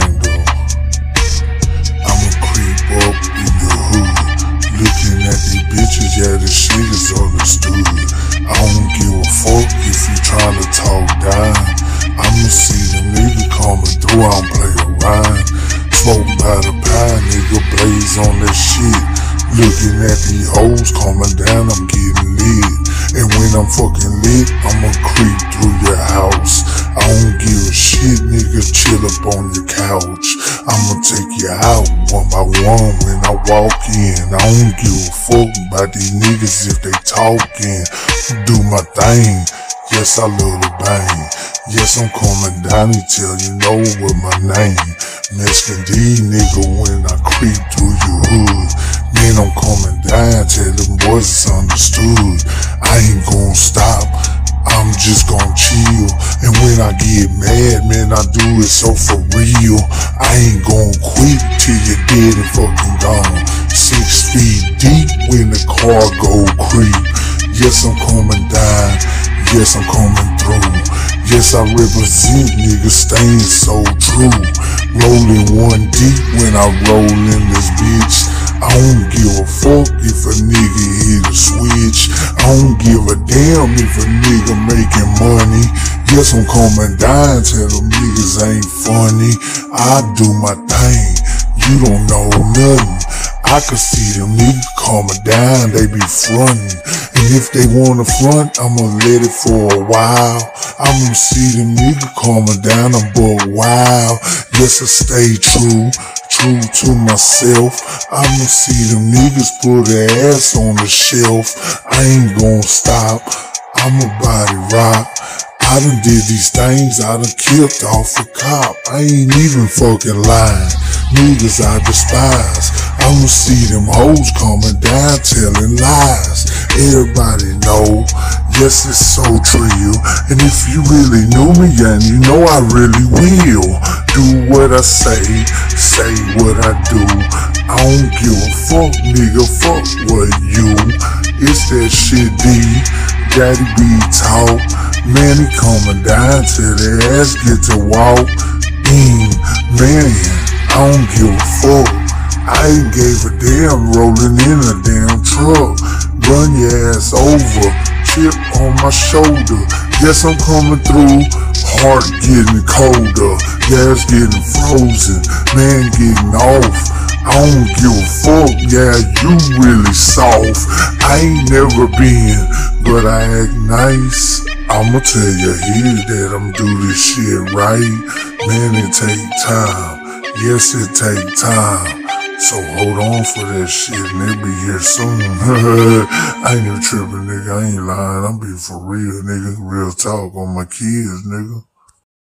though. I'ma creep up in the hood. Looking at these bitches, yeah, this shit is understood. I don't give a fuck if you tryna talk down. I'ma see the nigga coming through, I don't play around. Smoke by the pie, nigga, blaze on that shit. Looking at these hoes coming down, I'm getting lit. And when I'm fucking lit, I'ma creep through on your couch. I'ma take you out one by one when I walk in. I don't give a fuck about these niggas if they talking. Do my thing. Yes, I love the bang. Yes, I'm coming down until you know what my name. Mexican D nigga when I creep through your hood. Man, I'm coming down, tell them boys it's understood. I ain't gonna stop. I'm just gonna chill. And when I get mad, man, I do it so for real. I ain't gonna quit till you're dead and fucking gone. Six feet deep when the car go creep. Yes, I'm coming down. Yes, I'm coming through. Yes, I represent niggas staying so true. Rolling one deep when I roll in this bitch. I don't give a fuck if a nigga hit a switch. I don't give a damn if a nigga making money. Yes, I'm coming down, tell them niggas ain't funny. I do my thing, you don't know nothing. I can see them niggas coming down, they be frontin'. And if they wanna front, I'ma let it for a while. I'ma see them niggas coming down, I'm but wow. Yes, I stay true true to myself. I'ma see them niggas put their ass on the shelf. I ain't gon' stop. I'm a body rock. I done did these things, I done killed off a cop. I ain't even fucking lying. Niggas I despise. I'ma see them hoes coming down telling lies. Everybody know, yes it's so true. And if you really knew me and you know I really will. Do what I say, say what I do. I don't give a fuck, nigga, fuck what you. It's that shit D, daddy be talk. Man, he coming down till their ass get to walk in. Man, I don't give a fuck. I ain't gave a damn rolling in a damn truck. Run your ass over, chip my shoulder. Yes, I'm coming through. Heart getting colder, gas getting frozen, man getting off. I don't give a fuck, yeah, you really soft. I ain't never been, but I act nice. I'ma tell you here that I'm do this shit right. Man, it take time. Yes, it take time. So hold on for that shit and it be here soon. I ain't even tripping, nigga. I ain't lying. I'm being for real, nigga. Real talk on my kids, nigga.